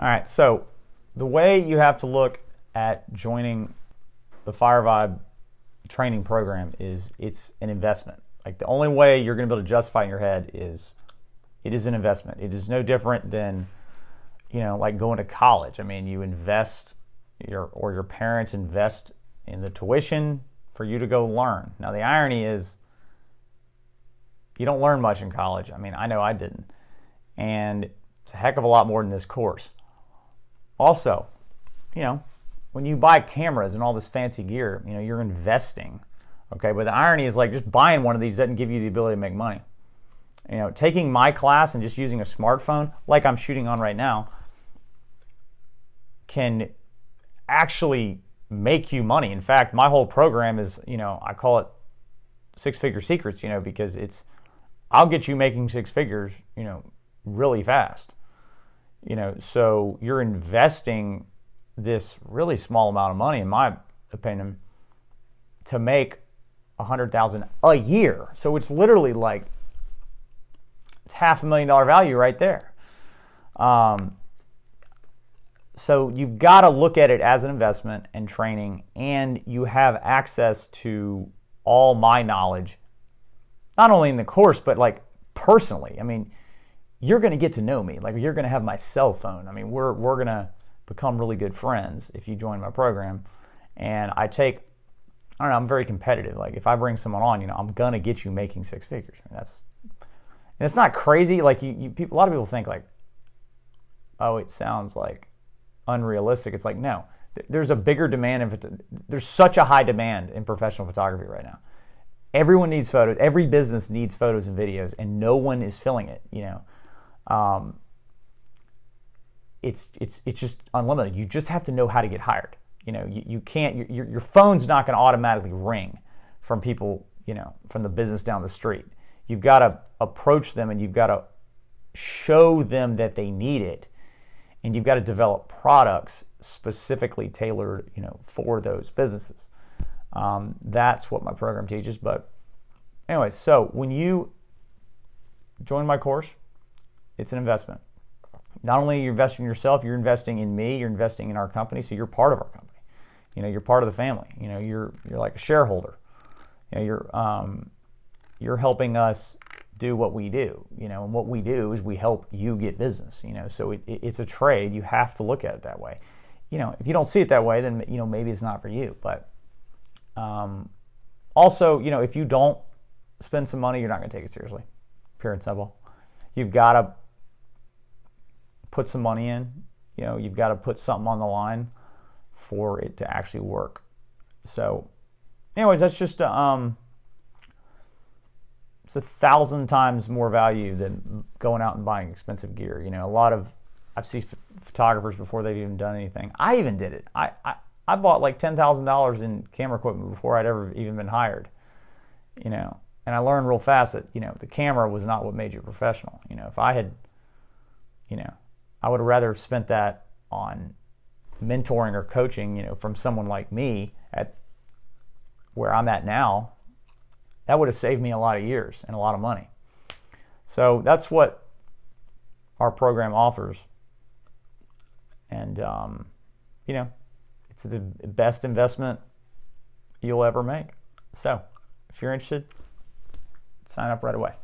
All right, so the way you have to look at joining the Fire Vibe training program is it's an investment. Like the only way you're going to be able to justify in your head is it is an investment. It is no different than you know like going to college. I mean, you invest your or your parents invest in the tuition for you to go learn. Now the irony is you don't learn much in college. I mean, I know I didn't. And it's a heck of a lot more than this course. Also, you know, when you buy cameras and all this fancy gear, you know, you're investing. Okay, but the irony is like just buying one of these doesn't give you the ability to make money. You know, taking my class and just using a smartphone, like I'm shooting on right now, can actually make you money. In fact, my whole program is, you know, I call it six figure secrets, you know, because it's, I'll get you making six figures, you know, really fast. You know, so you're investing this really small amount of money, in my opinion, to make a hundred thousand a year. So it's literally like it's half a million dollar value right there. Um, so you've got to look at it as an investment and training, and you have access to all my knowledge, not only in the course, but like personally. I mean, you're going to get to know me. Like you're going to have my cell phone. I mean, we're we're going to become really good friends if you join my program. And I take, I don't know, I'm very competitive. Like if I bring someone on, you know, I'm going to get you making six figures. I mean, that's, and it's not crazy. Like you, you people, a lot of people think like, oh, it sounds like unrealistic. It's like no, there's a bigger demand in there's such a high demand in professional photography right now. Everyone needs photos. Every business needs photos and videos, and no one is filling it. You know, um, it's it's it's just unlimited. You just have to know how to get hired. You know, you, you can't your your phone's not going to automatically ring from people, you know, from the business down the street. You've got to approach them and you've got to show them that they need it. And you've got to develop products specifically tailored, you know, for those businesses. Um, that's what my program teaches. But anyway, so when you join my course, it's an investment not only are you investing in yourself, you're investing in me, you're investing in our company, so you're part of our company. You know, you're part of the family. You know, you're you're like a shareholder. You know, you're um, you're helping us do what we do. You know, and what we do is we help you get business. You know, so it, it, it's a trade. You have to look at it that way. You know, if you don't see it that way, then you know maybe it's not for you. But um, also, you know, if you don't spend some money, you're not going to take it seriously. Pure and simple. You've got to put some money in. You know, you've got to put something on the line for it to actually work. So, anyways, that's just a, um, it's a thousand times more value than going out and buying expensive gear. You know, a lot of I've seen photographers before they've even done anything. I even did it. I I, I bought like ten thousand dollars in camera equipment before I'd ever even been hired. You know, and I learned real fast that you know the camera was not what made you professional. You know, if I had, you know, I would rather have spent that on mentoring or coaching, you know, from someone like me at where I'm at now. That would have saved me a lot of years and a lot of money. So that's what our program offers. And, um, you know, it's the best investment you'll ever make. So if you're interested, sign up right away.